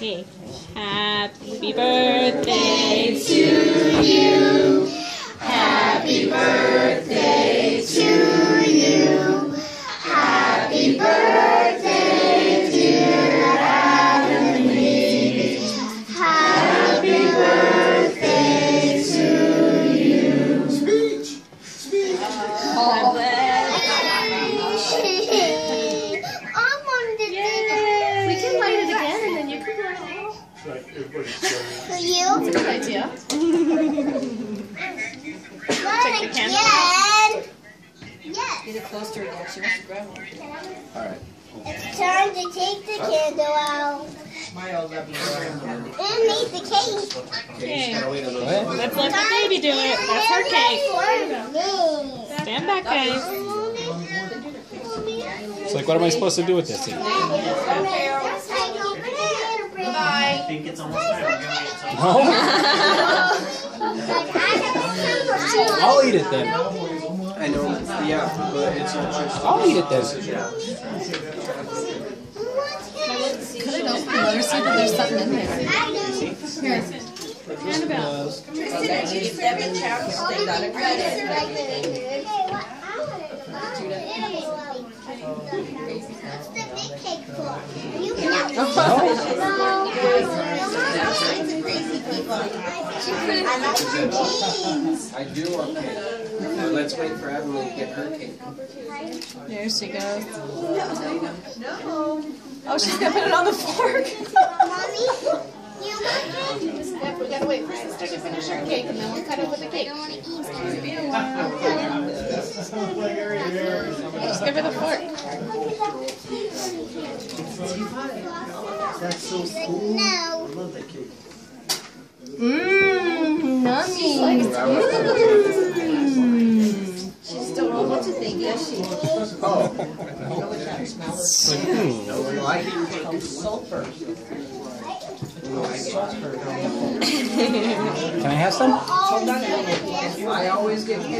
Ready? Happy birthday to you. Happy birthday to you. Happy birthday, dear Avonlea. Happy birthday to you. Speech! Speech! God bless. I wanted to Yay. We can light it again and then you can light it. Like everybody's going. for you. Good idea. Not the again. Yes. Get it closer again. She wants to grab one. Alright. It's time to take the candle out. And make the cake. Okay. wait a little Let's let the baby do it. That's her cake. Stand back, guys. It's like, what am I supposed to do with this thing? Bye. I think it's almost time. We're gonna get some. No? I'll eat it then. I know, yeah, but it's interesting. I'll eat it then. Cut it open. Let her see that there's something in there. Here. Annabelle. Give them a got a credit. What's the big cake for? You I do want cake. Let's wait for Evelyn to get her cake. There she goes. No. Oh, she's gonna put it on the fork. Mommy, you want we gotta wait for sister to finish her cake and then we'll cut it with the cake. I don't want to eat. Just give her the fork. That's so No. I love that cake. Mmm, nummy. She just don't know what to think, does she? Oh. It's like. No, I eat cake. Sulfur. Can I have some? I always get cake.